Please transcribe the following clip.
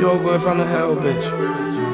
You're going from the hell bitch.